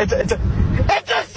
It's a, it's a, it's a